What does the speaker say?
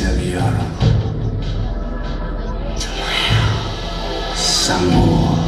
Sammy Sevillano. Some.